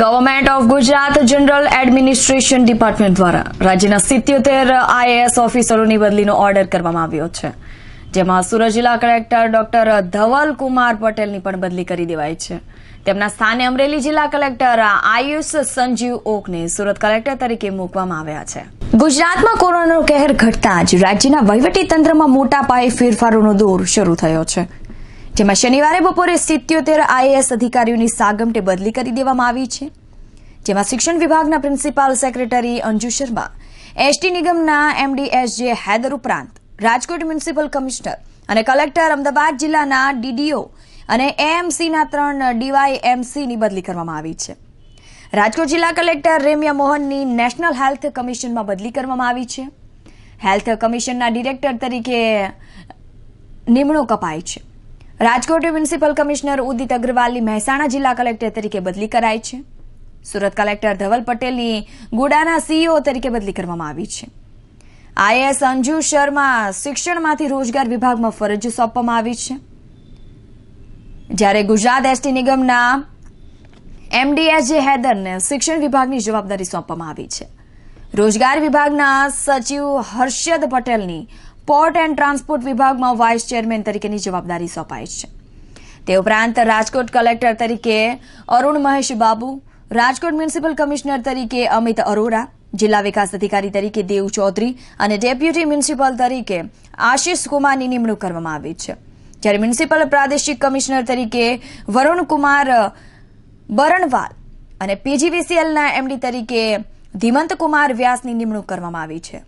Government of Gujarat general administration department દ્વારા રાજ્યના સિત્યોતેર આઈએએસ ઓફિસરોની બદલીનો ઓર્ડર કરવામાં આવ્યો છે. જેમાં સુરત જિલ્લા કલેક્ટર ડોક્ટર ધવલ કુમાર પટેલની પણ બદલી કરી દેવાઈ છે. તેમના સ્થાને અમરેલી જિલ્લા કલેક્ટર આયુષ સંજીવ ઓકને સુરત કલેક્ટર તરીકે મૂકવામાં આવ્યા છે. ગુજરાતમાં કોરોનાનો કહેર ઘટતા જ રાજ્યના વહીવટી તંત્રમાં મોટા પાયે ફેરફારોનો દોર શરૂ થયો છે. જેમાં શનિવારે બપોરે સિત્યોતેર આઈએએસ અધિકારીઓની સાગમટે બદલી કરી દેવામાં આવી છે. જેમાં શિક્ષણ વિભાગના principal secretary Anju Sharma, ST નિગમના એમડી એસ હૈદર ઉપરાંત રાજકોટ મ્યુનિસિપલ કમિશનર અને કલેક્ટર અમદાવાદ જિલ્લાના ડીડીઓ અને એએમસીના ત્રણ ડીવાયએમસીની બદલી કરવામાં આવી છે. રાજકોટ જિલ્લા કલેક્ટર રેમ્યા મોહનની નેશનલ હેલ્થ કમિશનમાં બદલી કરવામાં આવી છે. હેલ્થ કમિશનના ડિરેક્ટર તરીકે નિમણૂક અપાઈ છે. રાજકોટ મ્યુનિસિપલ કમિશનર ઉદિત અગ્રવાલની મહેસાણા જિલ્લા કલેક્ટર તરીકે બદલી કરાઈ છે. સુરત કલેક્ટર ધવલ પટેલની ગુડાના સીઈઓ તરીકે બદલી કરવામાં આવી છે. આઈએસ અંજુ શર્મા શિક્ષણમાંથી રોજગાર વિભાગમાં ફરજ સોંપવામાં આવી છે. જ્યારે ગુજરાત એસટી નિગમના એમડીએસ જે હૈદરને શિક્ષણ વિભાગની જવાબદારી સોંપવામાં આવી છે. રોજગાર વિભાગના સચિવ હર્ષદ પટેલની પોર્ટ એન્ડ ટ્રાન્સપોર્ટ વિભાગમાં વાઇસ ચેરમેન તરીકેની જવાબદારી સોંપાઈ છે. તે ઉપરાંત રાજકોટ કલેક્ટર તરીકે અરુણ મહેશ બાબુ, રાજકોટ મ્યુનિસિપલ કમિશનર તરીકે અમિત અરોરા, જિલ્લા વિકાસ અધિકારી તરીકે દેવ ચૌધરી અને ડેપ્યુટી મ્યુનિસિપલ તરીકે આશિષ કુમારની નિમણૂક કરવામાં આવી છે. જ્યારે મ્યુનિસિપલ પ્રાદેશિક કમિશનર તરીકે વરુણ કુમાર બરણવાલ અને પીજીવીસીએલના એમડી તરીકે ધીમંત કુમાર વ્યાસની નિમણૂક કરવામાં આવી છે.